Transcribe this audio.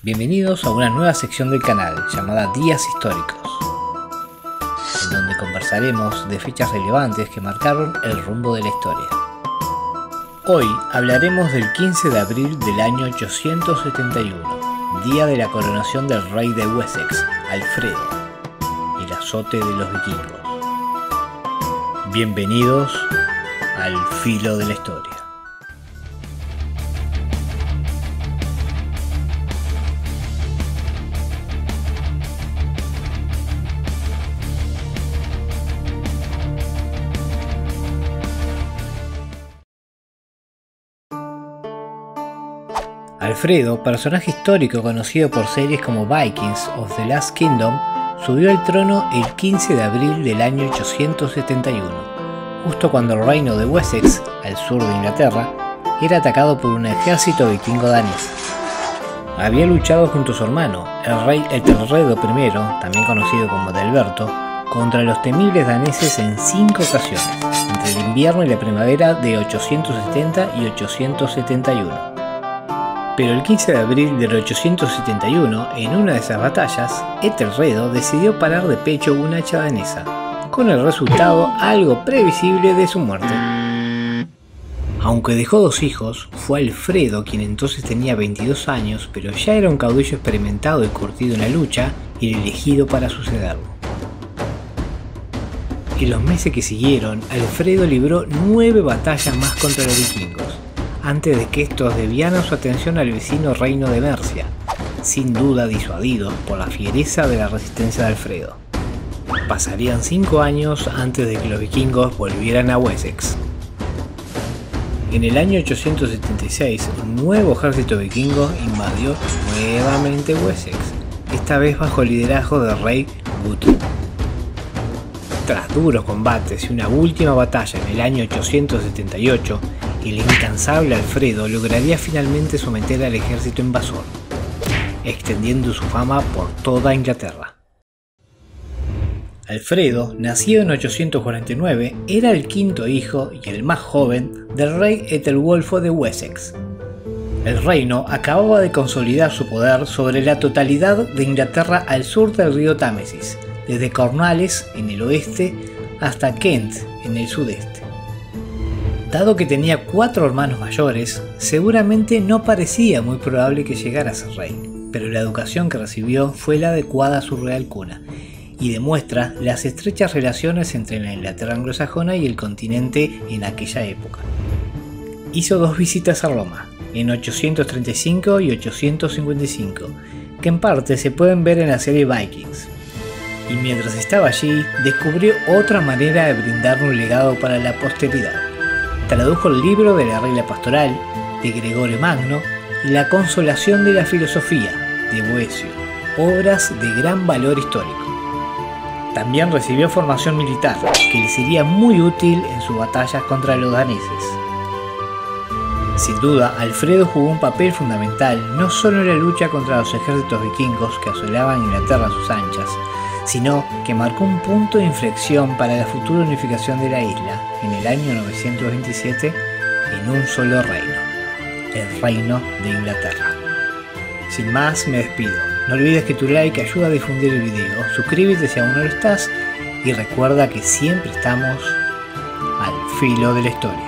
Bienvenidos a una nueva sección del canal llamada Días Históricos, en donde conversaremos de fechas relevantes que marcaron el rumbo de la historia. Hoy hablaremos del 15 de abril del año 871, día de la coronación del rey de Wessex, Alfredo, el azote de los vikingos. Bienvenidos al filo de la historia. Alfredo, personaje histórico conocido por series como Vikings of the Last Kingdom, subió al trono el 15 de abril del año 871, justo cuando el reino de Wessex, al sur de Inglaterra, era atacado por un ejército vikingo danés. Había luchado junto a su hermano, el rey Ethelredo I, también conocido como Delberto, contra los temibles daneses en cinco ocasiones, entre el invierno y la primavera de 870 y 871. Pero el 15 de abril del 871, en una de esas batallas, Ethelredo decidió parar de pecho una hacha danesa, con el resultado algo previsible de su muerte. Aunque dejó dos hijos, fue Alfredo quien entonces tenía 22 años, pero ya era un caudillo experimentado y curtido en la lucha, y el elegido para sucederlo. En los meses que siguieron, Alfredo libró nueve batallas más contra los vikingos, antes de que estos desviaran su atención al vecino reino de Mercia, sin duda disuadidos por la fiereza de la resistencia de Alfredo. Pasarían cinco años antes de que los vikingos volvieran a Wessex. En el año 876, un nuevo ejército vikingo invadió nuevamente Wessex, esta vez bajo el liderazgo del rey Guthrum. Tras duros combates y una última batalla en el año 878, el incansable Alfredo lograría finalmente someter al ejército invasor, extendiendo su fama por toda Inglaterra. Alfredo, nacido en 849, era el quinto hijo y el más joven del rey Ethelwolfo de Wessex. El reino acababa de consolidar su poder sobre la totalidad de Inglaterra al sur del río Támesis, desde Cornwallis en el oeste hasta Kent en el sudeste. Dado que tenía cuatro hermanos mayores, seguramente no parecía muy probable que llegara a ser rey, pero la educación que recibió fue la adecuada a su real cuna y demuestra las estrechas relaciones entre la Inglaterra anglosajona y el continente en aquella época. Hizo dos visitas a Roma, en 835 y 855, que en parte se pueden ver en la serie Vikings. Y mientras estaba allí, descubrió otra manera de brindar un legado para la posteridad tradujo el libro de la regla pastoral de Gregorio Magno y la consolación de la filosofía de Boecio, obras de gran valor histórico. También recibió formación militar, que le sería muy útil en sus batallas contra los daneses. Sin duda, Alfredo jugó un papel fundamental no solo en la lucha contra los ejércitos vikingos que asolaban Inglaterra a sus anchas, sino que marcó un punto de inflexión para la futura unificación de la isla en el año 927 en un solo reino, el reino de Inglaterra. Sin más, me despido. No olvides que tu like ayuda a difundir el video, suscríbete si aún no lo estás y recuerda que siempre estamos al filo de la historia.